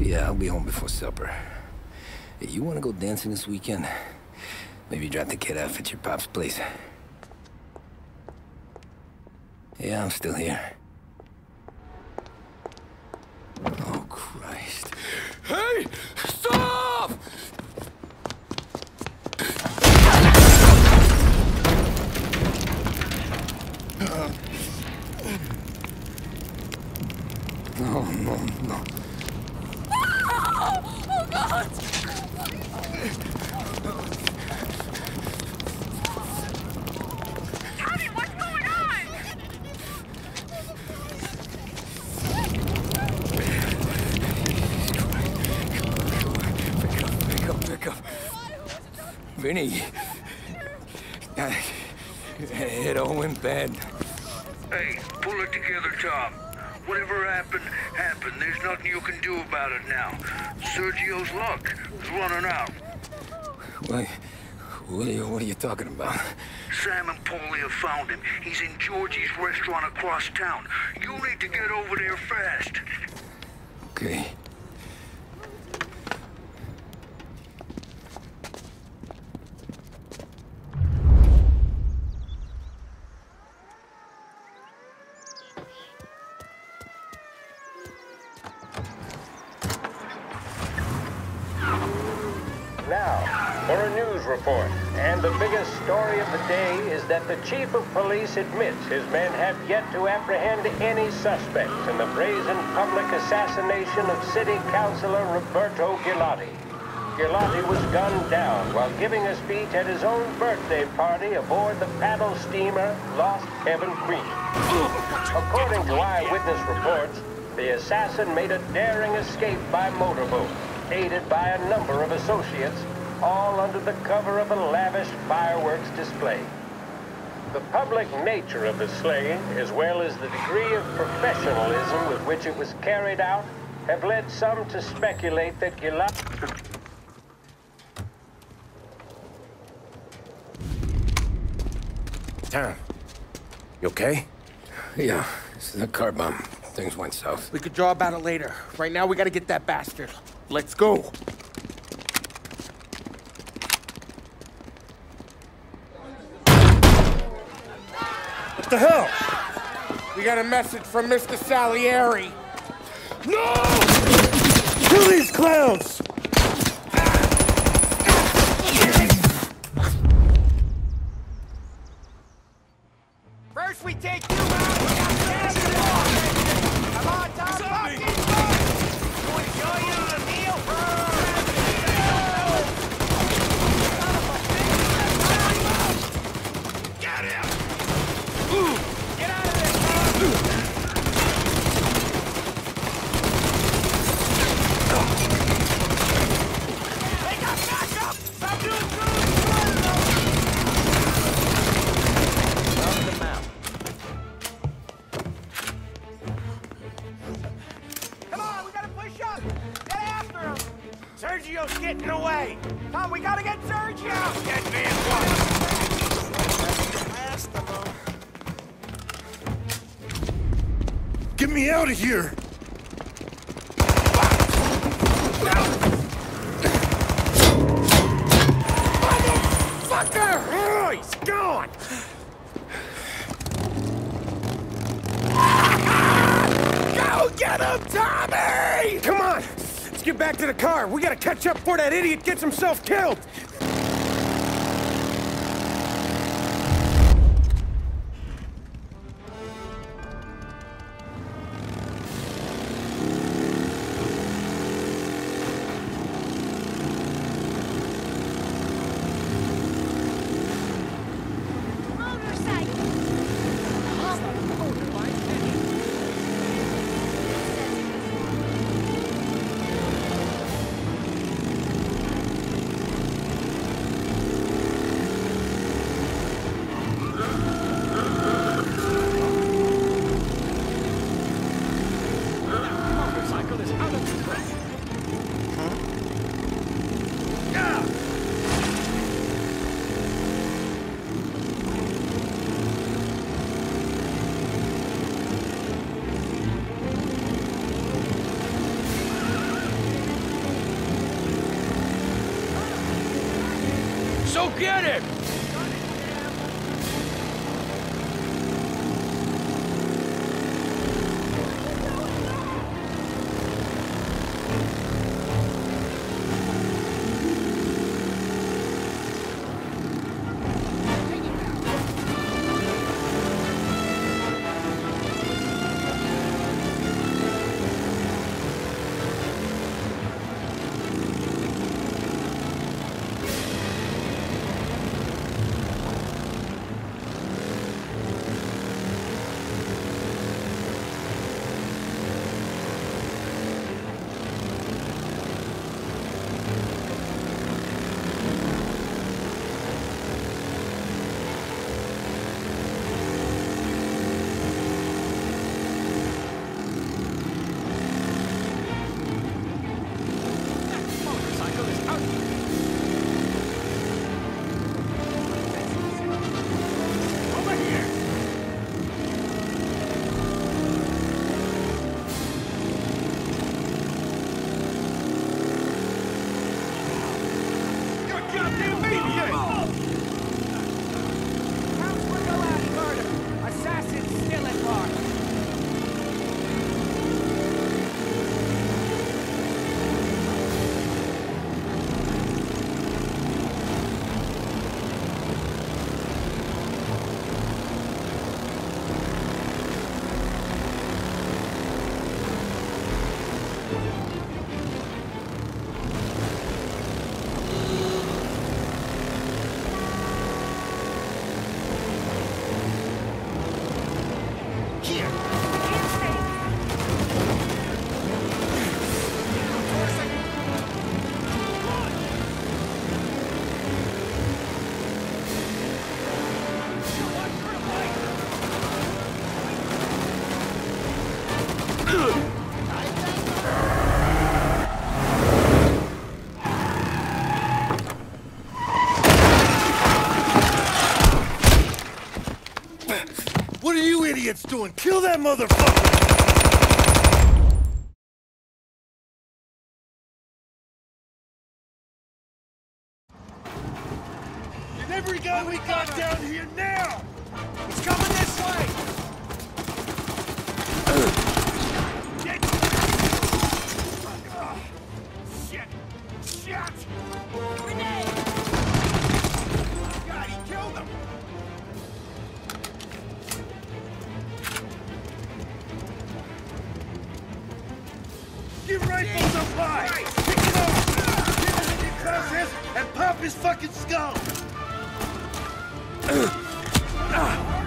Yeah, I'll be home before supper. Hey, you wanna go dancing this weekend? Maybe drop the kid off at your pop's place. Yeah, I'm still here. Oh, Christ. Hey! Stop! No, no, no. Oh, God! Johnny, what's going on? Pick up, pick up. Vinny. I, it all went bad. Hey, pull it together, Tom. Whatever happened, happened. There's nothing you can do about it now. Sergio's luck is running out. What, what, are you, what are you talking about? Sam and Paulie have found him. He's in Georgie's restaurant across town. You need to get over there fast. Okay. Now, for a news report. And the biggest story of the day is that the chief of police admits his men have yet to apprehend any suspects in the brazen public assassination of city councilor Roberto Gilotti. Gilotti was gunned down while giving a speech at his own birthday party aboard the paddle steamer Lost Heaven Queen. According to eyewitness reports, the assassin made a daring escape by motorboat, aided by a number of associates, all under the cover of a lavish fireworks display. The public nature of the slaying, as well as the degree of professionalism with which it was carried out, have led some to speculate that Gilotti... Tom, you okay? Yeah, it's a car bomb. Things went south. We could draw about it later. Right now, we gotta get that bastard. Let's go. What the hell? We got a message from Mr. Salieri. No! Kill these clowns! Get me out of here! Fucker! Oh, he's gone! Go get him, Tommy! Come on! Let's get back to the car. We gotta catch up before that idiot gets himself killed! Idiots doing? Kill that motherfucker! Get every guy we got down here now! It's coming this way! Shit! Shit! God, rifles! Pick it up! Get him in your crosshairs and pop his fucking skull! Ah.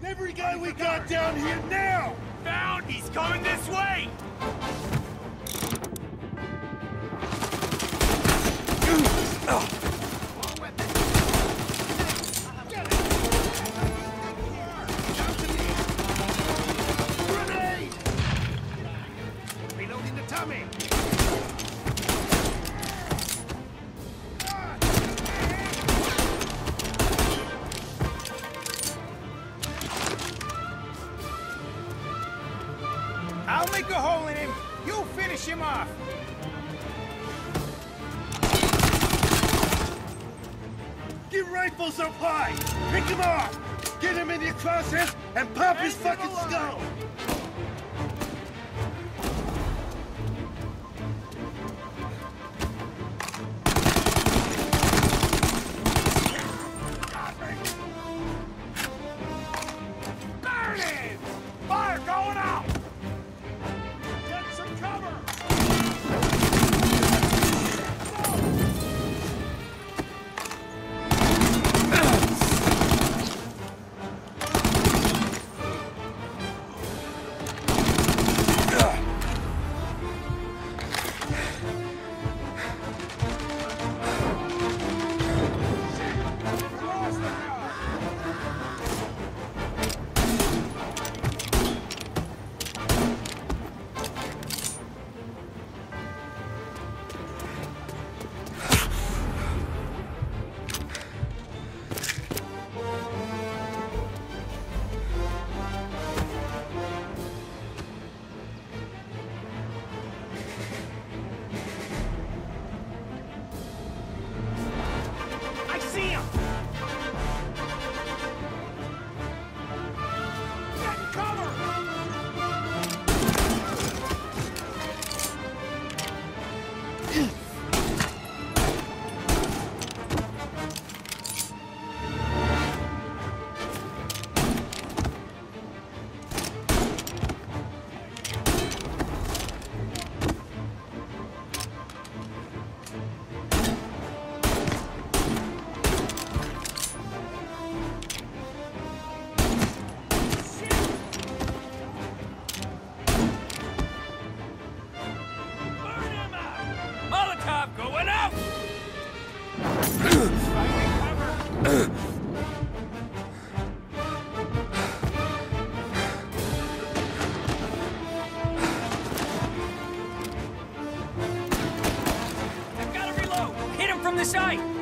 And every guy we got down here now! Found! He's coming this way! Reloading the tummy! Up high! Pick him off! Get him in your crosshairs and pop his fucking skull! The side!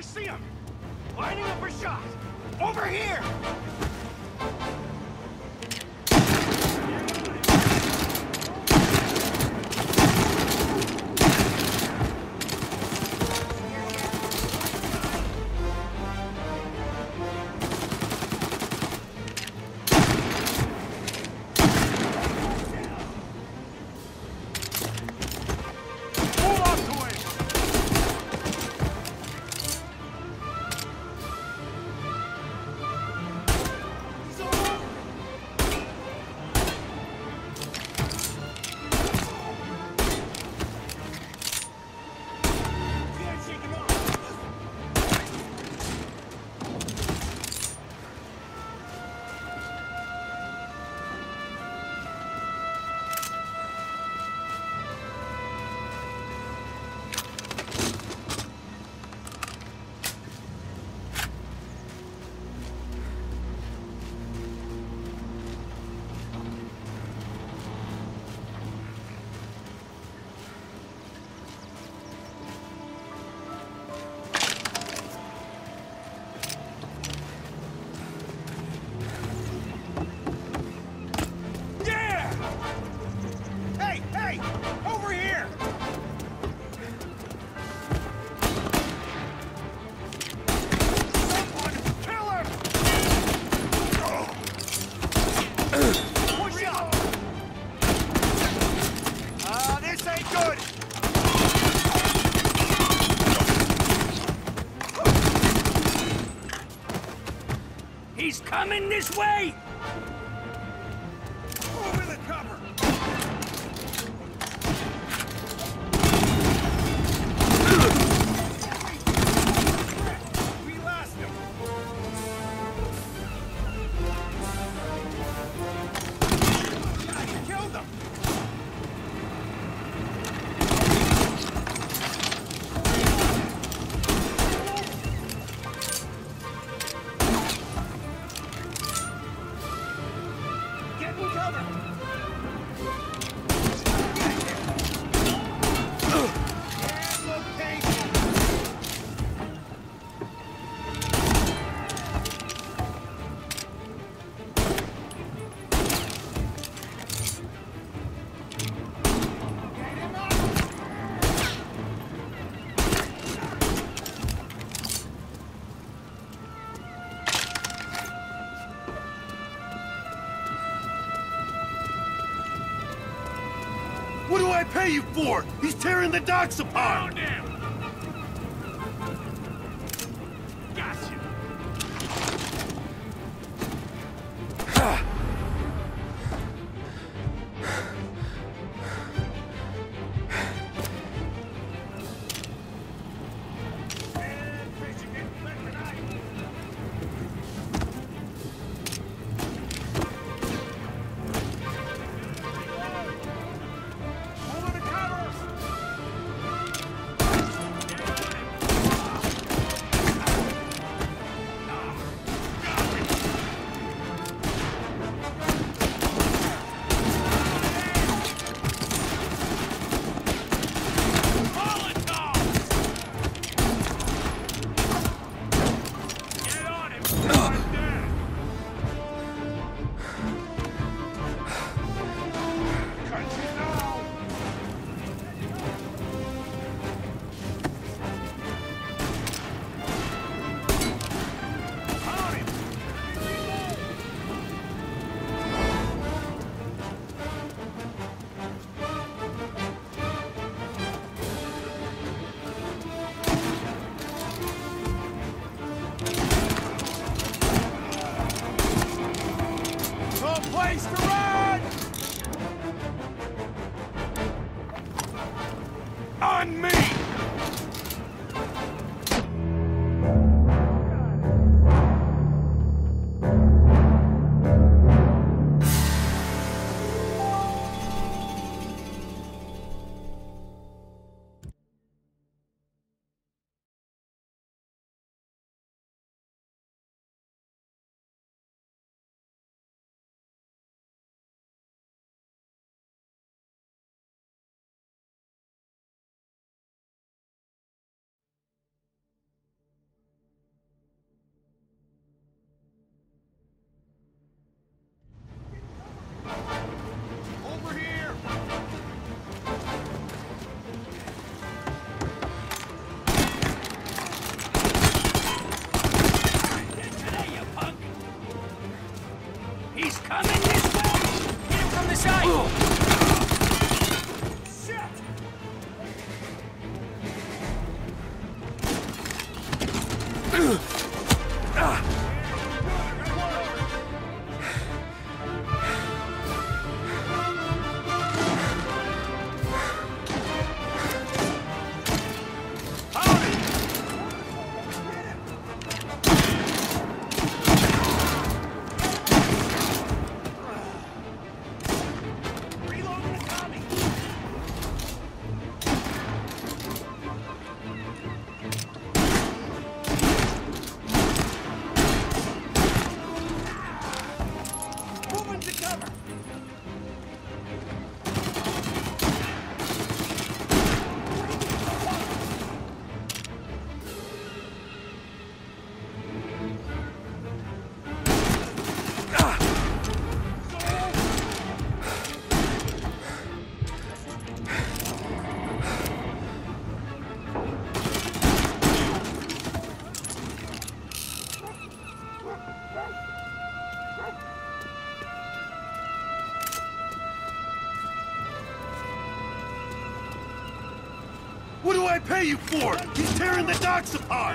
I see him! Lining up for shots. Over here! This way! What do I pay you for? He's tearing the docks apart! What do I pay you for? He's tearing the docks apart!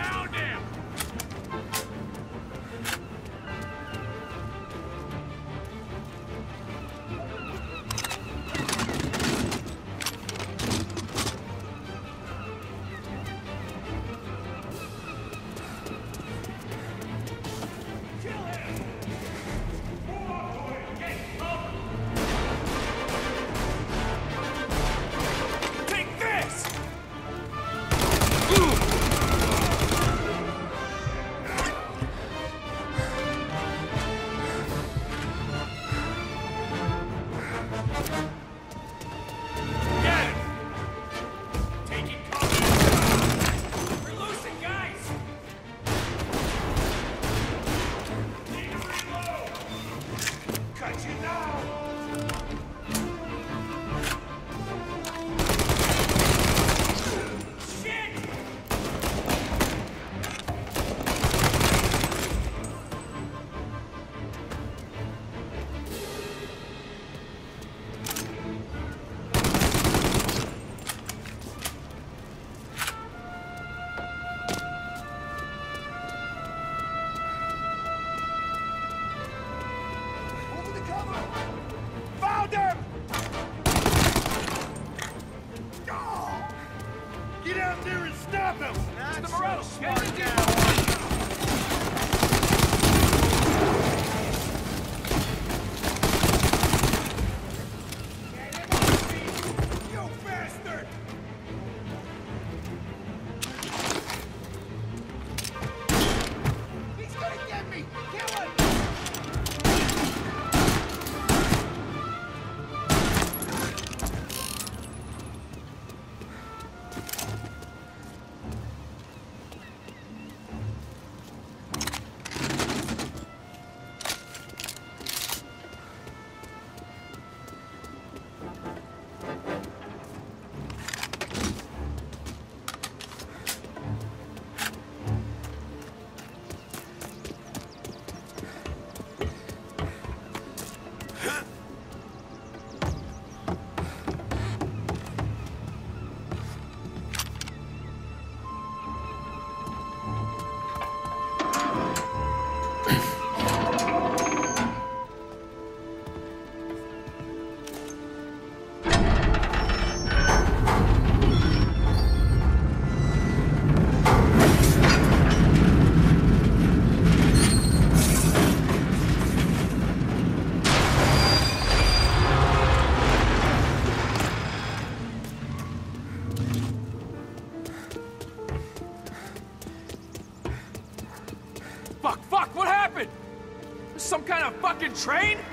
train?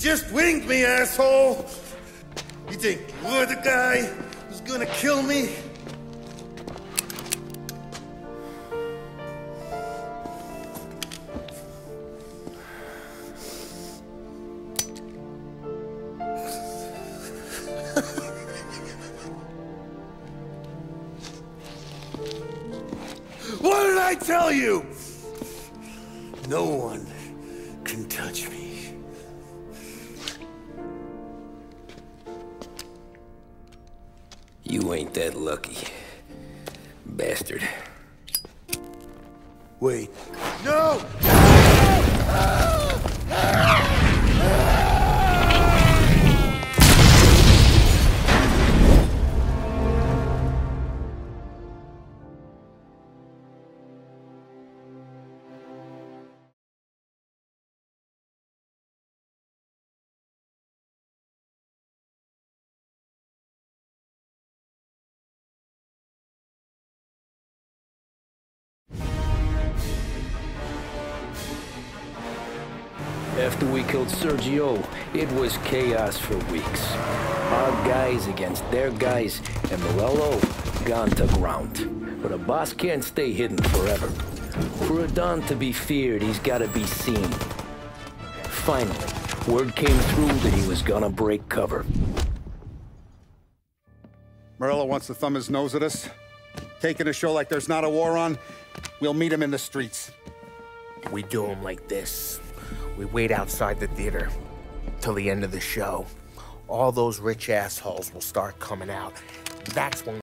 just winged me, asshole! You think you're the guy who's gonna kill me? After we killed Sergio, it was chaos for weeks. Our guys against their guys, and Morello gone to ground. But a boss can't stay hidden forever. For a Don to be feared, he's gotta be seen. Finally, word came through that he was gonna break cover. Morello wants to thumb his nose at us. Taking a show like there's not a war on, we'll meet him in the streets. We do him like this. We wait outside the theater till the end of the show. All those rich assholes will start coming out. That's when